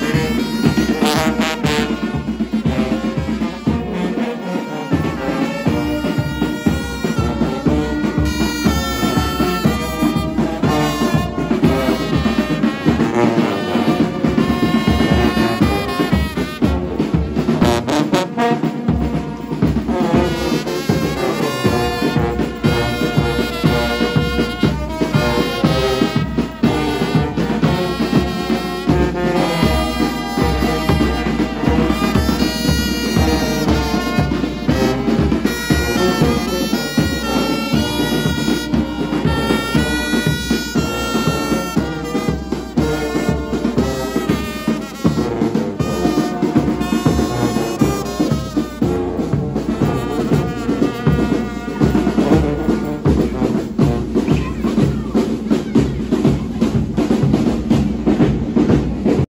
Música